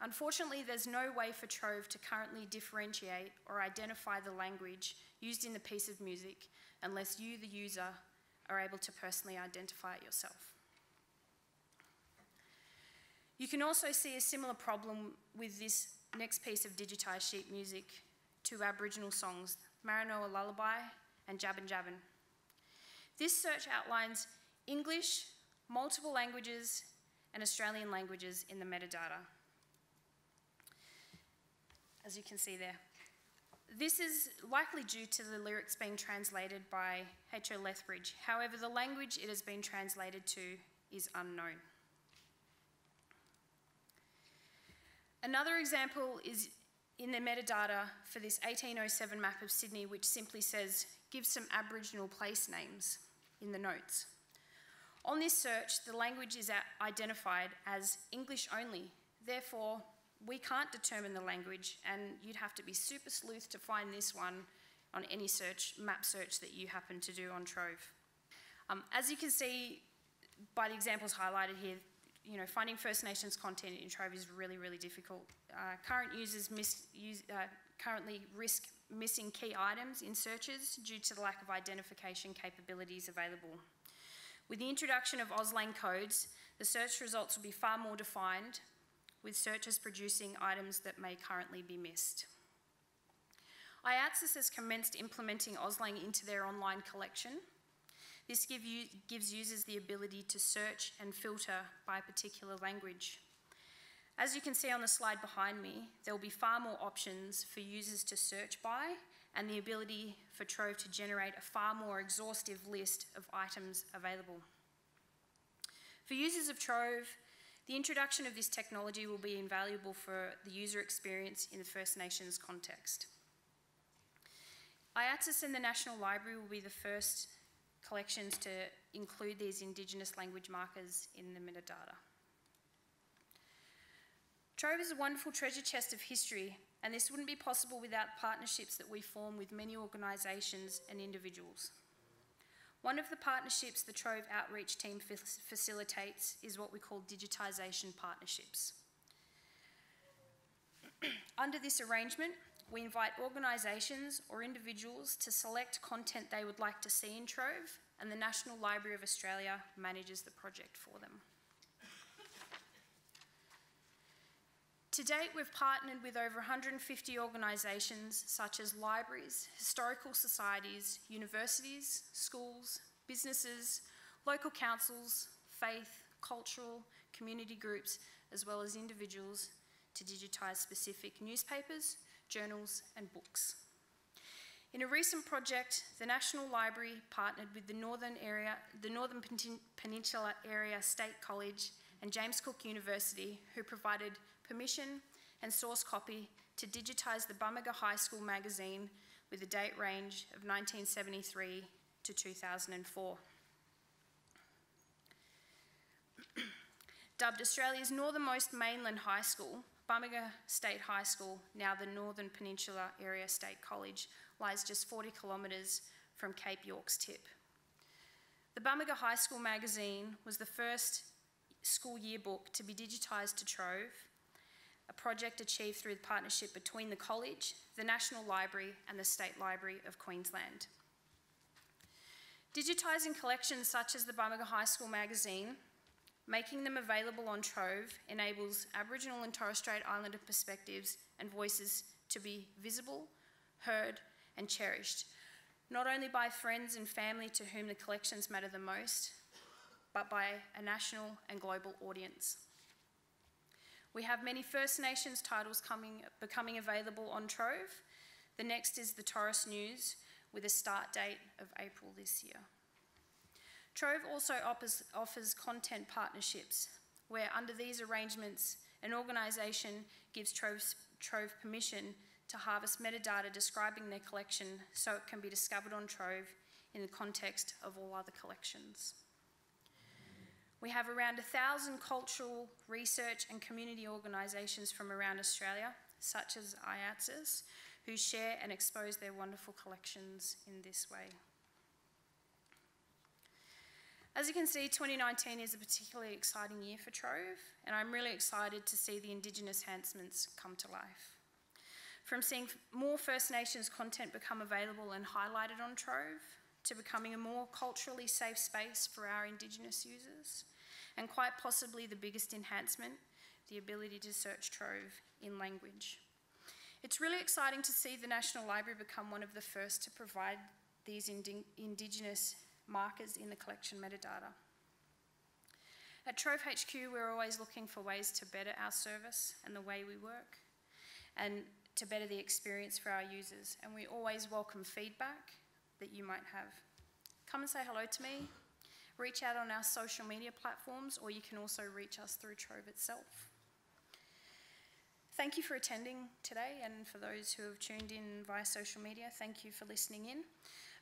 Unfortunately, there's no way for Trove to currently differentiate or identify the language used in the piece of music unless you, the user, are able to personally identify it yourself. You can also see a similar problem with this next piece of digitised sheet music, two Aboriginal songs, Maranoa Lullaby and Jabbin Jabbin. This search outlines English, multiple languages, and Australian languages in the metadata. As you can see there. This is likely due to the lyrics being translated by H.O. Lethbridge. However, the language it has been translated to is unknown. Another example is in the metadata for this 1807 map of Sydney, which simply says, give some Aboriginal place names in the notes. On this search, the language is identified as English only. Therefore, we can't determine the language, and you'd have to be super sleuth to find this one on any search, map search that you happen to do on Trove. Um, as you can see by the examples highlighted here, you know, finding First Nations content in Trove is really, really difficult. Uh, current users miss, use, uh, currently risk missing key items in searches due to the lack of identification capabilities available. With the introduction of AUSTLANG codes, The search results will be far more defined, with searches producing items that may currently be missed. AIATSIS has commenced implementing AUSTLANG into their online collection. This give gives users the ability to search and filter by a particular language. As you can see on the slide behind me, there will be far more options for users to search by and the ability for Trove to generate a far more exhaustive list of items available. For users of Trove, the introduction of this technology will be invaluable for the user experience in the First Nations context. AIATSIS and the National Library will be the first collections to include these Indigenous language markers in the metadata. Trove is a wonderful treasure chest of history, and this wouldn't be possible without partnerships that we form with many organisations and individuals. One of the partnerships the Trove Outreach team facilitates is what we call digitisation partnerships. Under this arrangement, we invite organisations or individuals to select content they would like to see in Trove, and the National Library of Australia manages the project for them. To date, we've partnered with over 150 organisations such as libraries, historical societies, universities, schools, businesses, local councils, faith, cultural, community groups, as well as individuals to digitise specific newspapers, journals, and books. In a recent project, the National Library partnered with the Northern Area, the Northern Peninsula Area State College and James Cook University, who provided permission and source copy to digitise the Bamaga High School magazine with a date range of 1973 to 2004. Dubbed Australia's northernmost mainland high school, Bamaga State High School, now the Northern Peninsula Area State College, lies just 40 kilometres from Cape York's tip. The Bamaga High School magazine was the first school yearbook to be digitised to Trove a project achieved through the partnership between the college, the National Library and the State Library of Queensland. Digitising collections such as the Bamaga High School magazine, making them available on Trove enables Aboriginal and Torres Strait Islander perspectives and voices to be visible, heard and cherished, not only by friends and family to whom the collections matter the most, but by a national and global audience. We have many First Nations titles coming, becoming available on Trove. The next is the Torres News with a start date of April this year. Trove also offers, offers content partnerships where under these arrangements an organisation gives Trove, Trove permission to harvest metadata describing their collection so it can be discovered on Trove in the context of all other collections. We have around thousand cultural, research and community organisations from around Australia, such as AIATSIS, who share and expose their wonderful collections in this way. As you can see, 2019 is a particularly exciting year for Trove, and I'm really excited to see the Indigenous enhancements come to life. From seeing more First Nations content become available and highlighted on Trove, to becoming a more culturally safe space for our Indigenous users, and quite possibly the biggest enhancement, the ability to search Trove in language. It's really exciting to see the National Library become one of the first to provide these indi Indigenous markers in the collection metadata. At Trove HQ, we're always looking for ways to better our service and the way we work and to better the experience for our users. And we always welcome feedback that you might have. Come and say hello to me reach out on our social media platforms, or you can also reach us through Trove itself. Thank you for attending today, and for those who have tuned in via social media, thank you for listening in.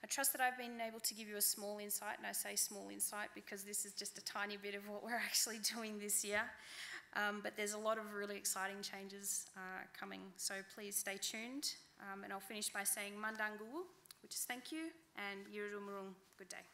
I trust that I've been able to give you a small insight, and I say small insight because this is just a tiny bit of what we're actually doing this year. Um, but there's a lot of really exciting changes uh, coming, so please stay tuned. Um, and I'll finish by saying Mandanguwu, which is thank you, and Yirumurung, good day.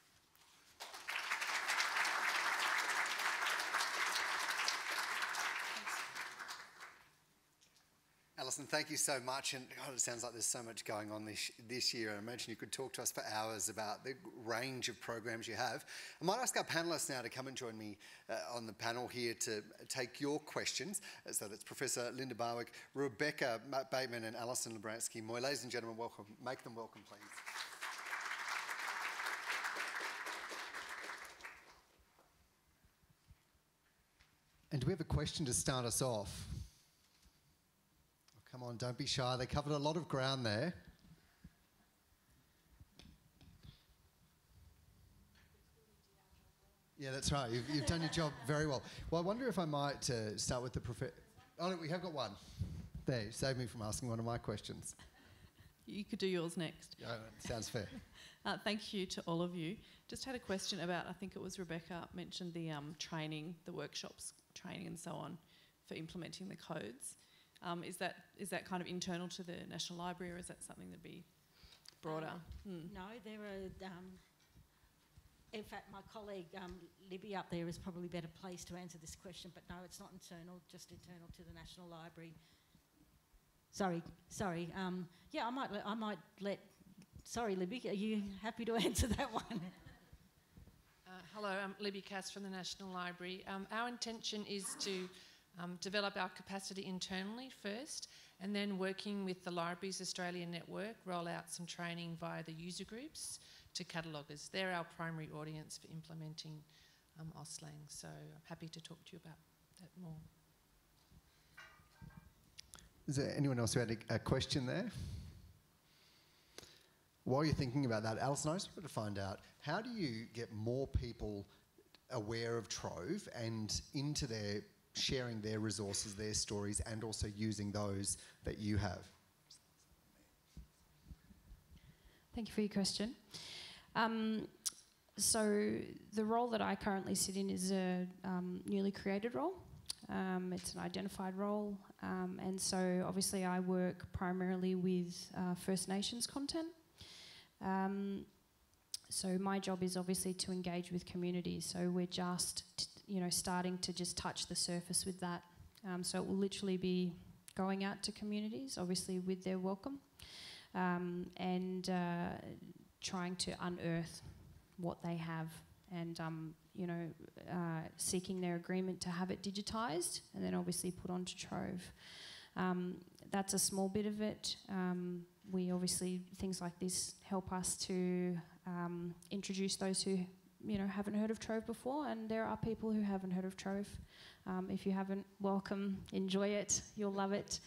Alison, thank you so much. And God, it sounds like there's so much going on this, this year. I imagine you could talk to us for hours about the range of programs you have. I might ask our panelists now to come and join me uh, on the panel here to take your questions. Uh, so that's Professor Linda Barwick, Rebecca Bateman, and Alison Lubransky. Moy, ladies and gentlemen, welcome. Make them welcome, please. And do we have a question to start us off? Come on, don't be shy. They covered a lot of ground there. Yeah, that's right. You've, you've done your job very well. Well, I wonder if I might uh, start with the professor. Oh, no, we have got one. There, you save me from asking one of my questions. You could do yours next. Yeah, sounds fair. Uh, thank you to all of you. Just had a question about, I think it was Rebecca mentioned the um, training, the workshops training and so on for implementing the codes. Um, is that is that kind of internal to the National Library, or is that something that'd be broader? Uh, hmm. No, there are. Um, in fact, my colleague um, Libby up there is probably better placed to answer this question. But no, it's not internal, just internal to the National Library. Sorry, sorry. Um, yeah, I might. I might let. Sorry, Libby. Are you happy to answer that one? Hello, I'm Libby Cass from the National Library. Um, our intention is to um, develop our capacity internally first and then working with the Libraries Australia network, roll out some training via the user groups to cataloguers. They're our primary audience for implementing um, AUSTLANG, so I'm happy to talk to you about that more. Is there anyone else who had a, a question there? While you're thinking about that, Alison, I just wanted to find out how do you get more people aware of Trove and into their sharing their resources, their stories, and also using those that you have? Thank you for your question. Um, so the role that I currently sit in is a um, newly created role. Um, it's an identified role, um, and so obviously I work primarily with uh, First Nations content. Um, so my job is obviously to engage with communities. So we're just, you know, starting to just touch the surface with that. Um, so it will literally be going out to communities, obviously with their welcome, um, and uh, trying to unearth what they have, and um, you know, uh, seeking their agreement to have it digitised, and then obviously put onto Trove. Um, that's a small bit of it. Um, we obviously things like this help us to um, introduce those who you know haven't heard of Trove before, and there are people who haven't heard of Trove. Um, if you haven't, welcome, enjoy it, you'll love it.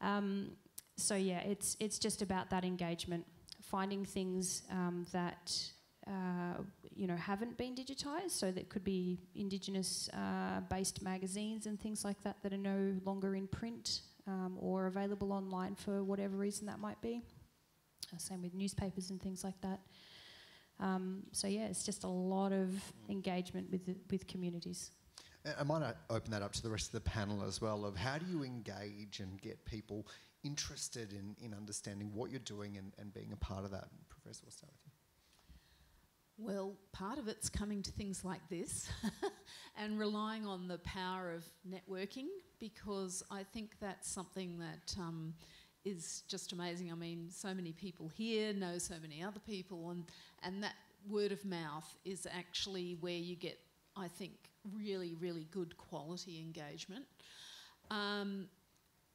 Um, so yeah, it's it's just about that engagement, finding things um, that uh, you know haven't been digitised. So that could be Indigenous uh, based magazines and things like that that are no longer in print um, or available online for whatever reason that might be. Uh, same with newspapers and things like that. Um, so yeah, it's just a lot of engagement with the, with communities. I might open that up to the rest of the panel as well. Of how do you engage and get people interested in, in understanding what you're doing and, and being a part of that? Professor, we'll start with you. Well, part of it's coming to things like this and relying on the power of networking because I think that's something that um, is just amazing. I mean, so many people here know so many other people, and, and that word of mouth is actually where you get, I think, really, really good quality engagement. Um,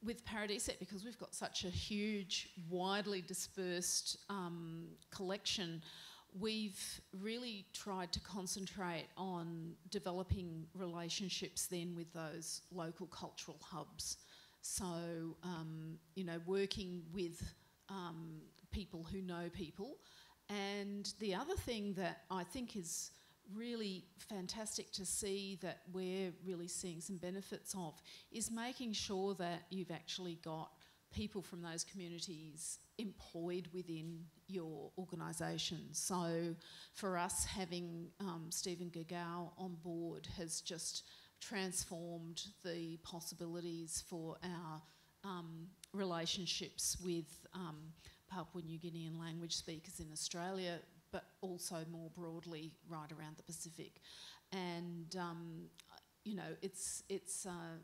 with Paradisec, because we've got such a huge, widely dispersed um, collection, we've really tried to concentrate on developing relationships then with those local cultural hubs. So, um, you know, working with um, people who know people. And the other thing that I think is really fantastic to see that we're really seeing some benefits of is making sure that you've actually got people from those communities employed within your organisation. So for us, having um, Stephen Gagau on board has just transformed the possibilities for our um, relationships with um, Papua New Guinean language speakers in Australia, but also more broadly right around the Pacific. And um, you know, it's it's uh,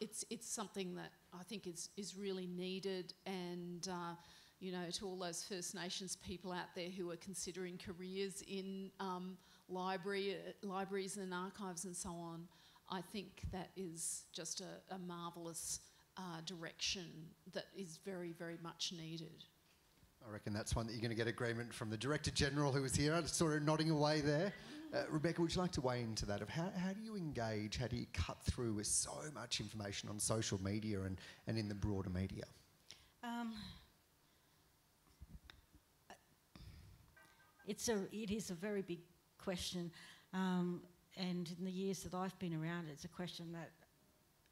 it's it's something that I think is is really needed, and uh, you know, to all those First Nations people out there who are considering careers in um, library, uh, libraries and archives and so on, I think that is just a, a marvellous uh, direction that is very, very much needed. I reckon that's one that you're going to get agreement from the Director General who was here. I saw her nodding away there. Uh, Rebecca, would you like to weigh into that? Of how, how do you engage? How do you cut through with so much information on social media and, and in the broader media? Um, it's a, it is a very big question, um, and in the years that I've been around, it's a question that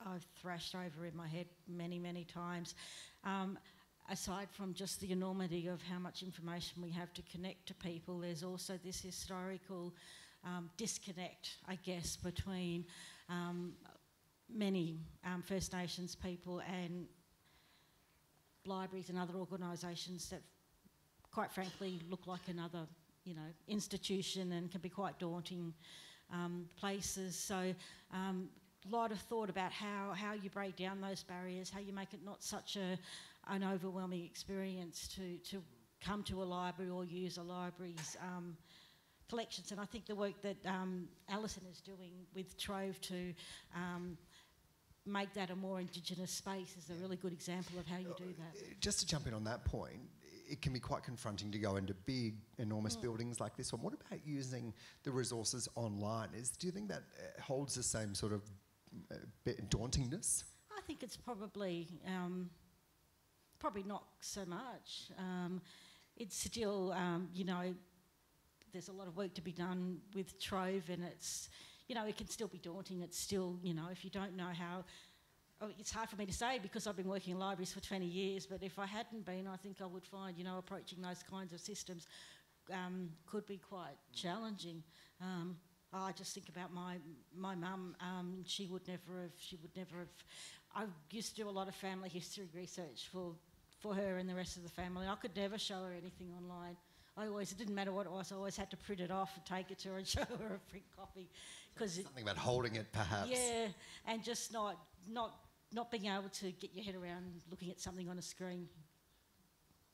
I've thrashed over in my head many, many times. Um, aside from just the enormity of how much information we have to connect to people, there's also this historical um, disconnect, I guess, between um, many um, First Nations people and libraries and other organisations that, quite frankly, look like another, you know, institution and can be quite daunting um, places. So, a um, lot of thought about how, how you break down those barriers, how you make it not such a, an overwhelming experience to, to come to a library or use a library's um, collections. And I think the work that um, Alison is doing with Trove to um, make that a more Indigenous space is a really good example of how you do that. Just to jump in on that point, it can be quite confronting to go into big, enormous mm. buildings like this one. What about using the resources online? Is do you think that uh, holds the same sort of uh, dauntingness? I think it's probably um, probably not so much. Um, it's still, um, you know, there's a lot of work to be done with Trove, and it's, you know, it can still be daunting. It's still, you know, if you don't know how. Oh, it's hard for me to say because I've been working in libraries for 20 years, but if I hadn't been, I think I would find, you know, approaching those kinds of systems um, could be quite challenging. Um, I just think about my my mum. Um, she would never have. She would never have. I used to do a lot of family history research for for her and the rest of the family. I could never show her anything online. I always, it didn't matter what it was, I always had to print it off and take it to her and show her a print copy. Cause Something about holding it, perhaps. Yeah, and just not, not, not being able to get your head around looking at something on a screen.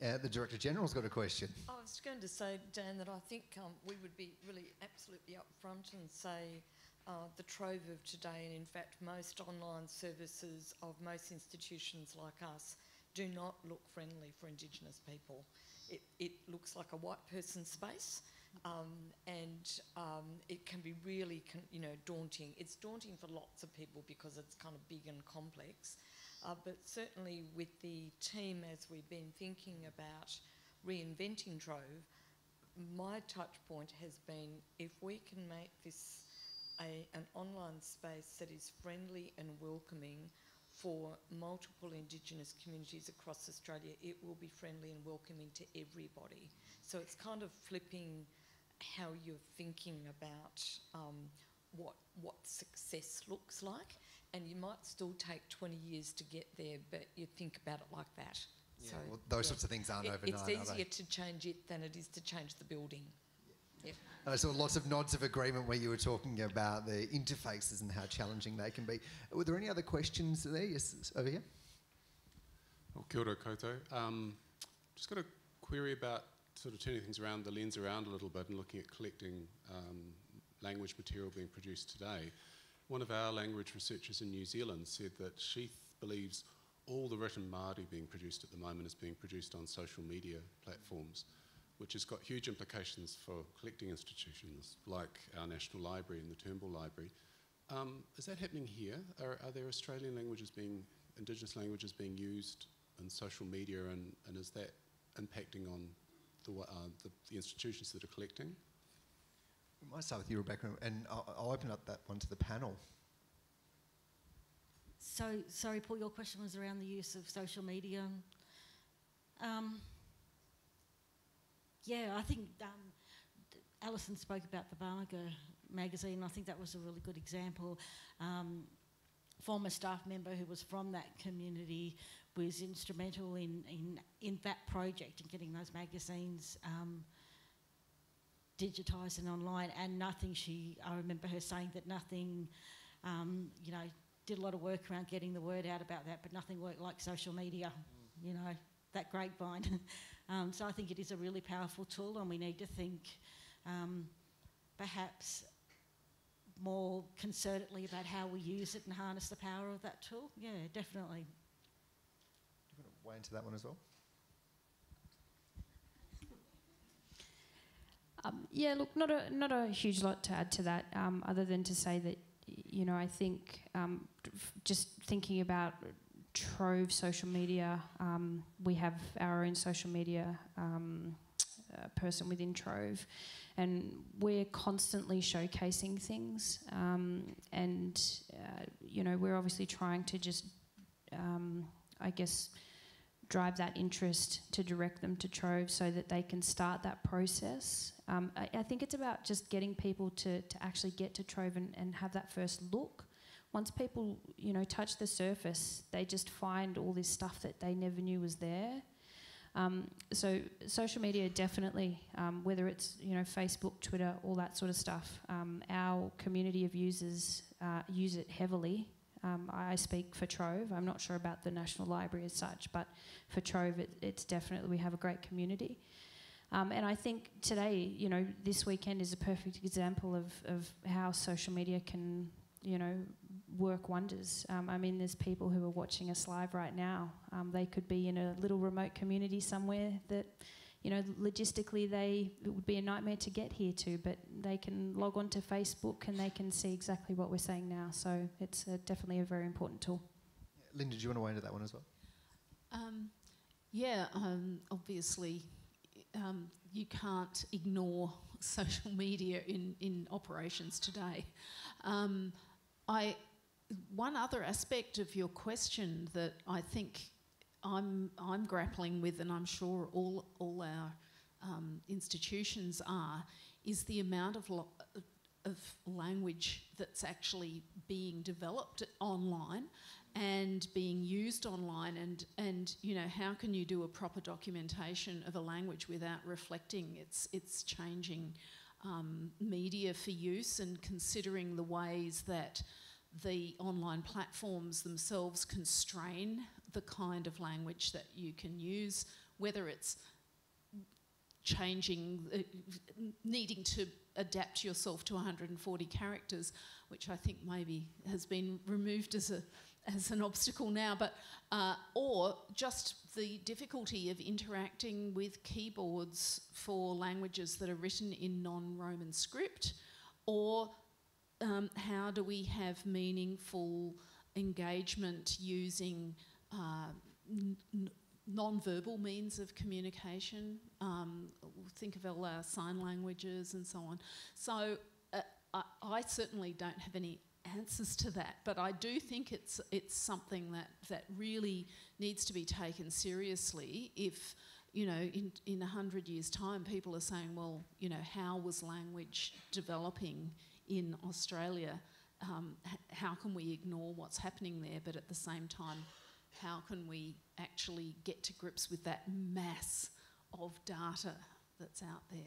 Uh, the Director General's got a question. I was going to say, Dan, that I think um, we would be really absolutely upfront and say uh, the trove of today, and in fact, most online services of most institutions like us do not look friendly for Indigenous people. It, it looks like a white person space. Um, and um, it can be really, you know, daunting. It's daunting for lots of people because it's kind of big and complex. Uh, but certainly with the team, as we've been thinking about reinventing Trove, my touch point has been if we can make this a, an online space that is friendly and welcoming for multiple Indigenous communities across Australia, it will be friendly and welcoming to everybody. So it's kind of flipping how you're thinking about um, what what success looks like, and you might still take 20 years to get there, but you think about it like that. Yeah, so well, those yeah. sorts of things aren't it, overnight. It's easier to change it than it is to change the building. Yeah. I saw lots of nods of agreement where you were talking about the interfaces and how challenging they can be. Were there any other questions there? Yes, over here. Well, kia ora koutou. Um, just got a query about sort of turning things around, the lens around a little bit and looking at collecting um, language material being produced today. One of our language researchers in New Zealand said that she believes all the written Māori being produced at the moment is being produced on social media platforms which has got huge implications for collecting institutions like our National Library and the Turnbull Library. Um, is that happening here? Are, are, there Australian languages being, Indigenous languages being used in social media, and, and is that impacting on the, uh, the, the, institutions that are collecting? We might start with you, Rebecca, and I'll, I'll open up that one to the panel. So, sorry, Paul, your question was around the use of social media. Um, yeah, I think um, Alison spoke about the Bamaga magazine. I think that was a really good example. Um, former staff member who was from that community was instrumental in, in, in that project and getting those magazines um, digitised and online. And nothing she, I remember her saying that nothing, um, you know, did a lot of work around getting the word out about that, but nothing worked like social media, you know, that grapevine. um, so I think it is a really powerful tool, and we need to think um, perhaps more concertedly about how we use it and harness the power of that tool. Yeah, definitely. You want to weigh into that one as well? Um, yeah, look, not a not a huge lot to add to that, um, other than to say that you know I think um, just thinking about Trove social media, um, we have our own social media um, uh, person within Trove, and we're constantly showcasing things, um, and uh, you know we're obviously trying to just I guess drive that interest to direct them to Trove so that they can start that process. Um, I, I, think it's about just getting people to, to actually get to Trove and, and have that first look. Once people, you know, touch the surface, they just find all this stuff that they never knew was there. Um, so social media definitely, um, whether it's you know Facebook, Twitter, all that sort of stuff. Um, our community of users uh, use it heavily um, I speak for Trove. I'm not sure about the National Library as such, but for Trove, it, it's definitely we have a great community. Um, and I think today, you know, this weekend is a perfect example of, of how social media can, you know, work wonders. Um, I mean, there's people who are watching us live right now. Um, they could be in a little remote community somewhere that you know, logistically they it would be a nightmare to get here to, but they can log on to Facebook and they can see exactly what we're saying now. So it's a, definitely a very important tool. Linda, do you want to weigh into that one as well? Um, yeah, um, obviously um, you can't ignore social media in, in operations today. Um, I one other aspect of your question that I think I'm, I'm grappling with, and I'm sure all, all our um, institutions are, is the amount of, of language that's actually being developed online and being used online and, and you know how can you do a proper documentation of a language without reflecting? Its, its changing um, media for use and considering the ways that the online platforms themselves constrain the kind of language that you can use, whether it's changing, uh, needing to adapt yourself to 140 characters, which I think maybe has been removed as a as an obstacle now, but uh, or just the difficulty of interacting with keyboards for languages that are written in non-Roman script, or um, how do we have meaningful engagement using uh, non-verbal means of communication. Um, think of all our sign languages and so on. So uh, I, I, certainly don't have any answers to that, but I do think it's it's something that that really needs to be taken seriously. If you know, in in a hundred years' time, people are saying, well, you know, how was language developing in Australia? Um, how can we ignore what's happening there, but at the same time how can we actually get to grips with that mass of data that's out there?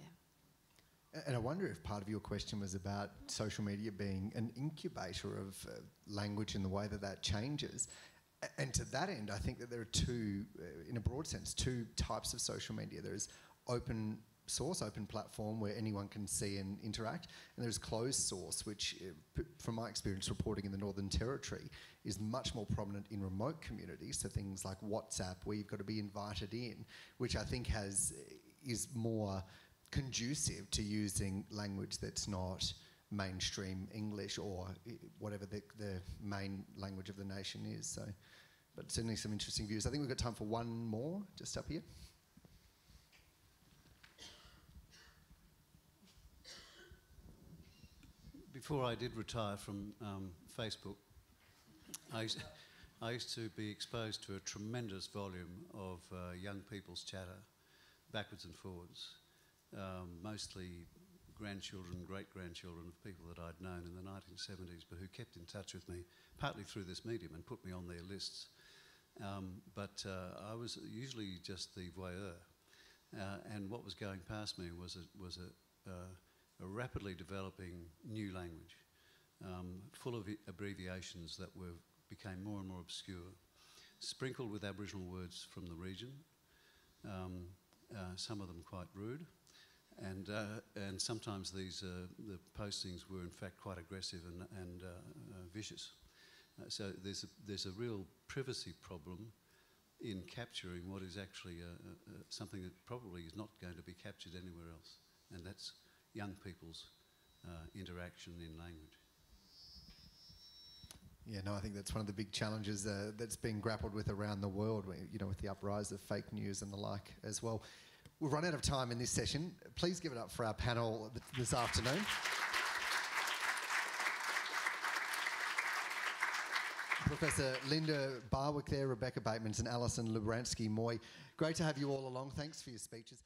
And I wonder if part of your question was about social media being an incubator of uh, language and the way that that changes. And to that end, I think that there are two, uh, in a broad sense, two types of social media. There is open source, open platform where anyone can see and interact. And there's closed source, which, uh, from my experience reporting in the Northern Territory, is much more prominent in remote communities. So things like WhatsApp, where you've got to be invited in, which I think has is more conducive to using language that's not mainstream English or whatever the, the main language of the nation is. So, but certainly some interesting views. I think we've got time for one more, just up here. Before I did retire from um, Facebook, I used, I used, to be exposed to a tremendous volume of uh, young people's chatter, backwards and forwards, um, mostly grandchildren, great grandchildren of people that I'd known in the 1970s, but who kept in touch with me, partly through this medium, and put me on their lists. Um, but uh, I was usually just the voyeur, uh, and what was going past me was a, was a uh, a rapidly developing new language. um, full of abbreviations that were became more and more obscure, sprinkled with Aboriginal words from the region, um, uh, some of them quite rude, and uh, and sometimes these uh, the postings were in fact quite aggressive and and uh, uh, vicious. Uh, so there's a, there's a real privacy problem in capturing what is actually uh, uh, something that probably is not going to be captured anywhere else, and that's young people's uh, interaction in language. Yeah, no, I think that's one of the big challenges uh, that's being grappled with around the world, you know, with the uprise of fake news and the like as well. We've run out of time in this session. Please give it up for our panel th- this afternoon. Professor Linda Barwick there, Rebecca Bateman and Alison Lubransky Moy. Great to have you all along. Thanks for your speeches.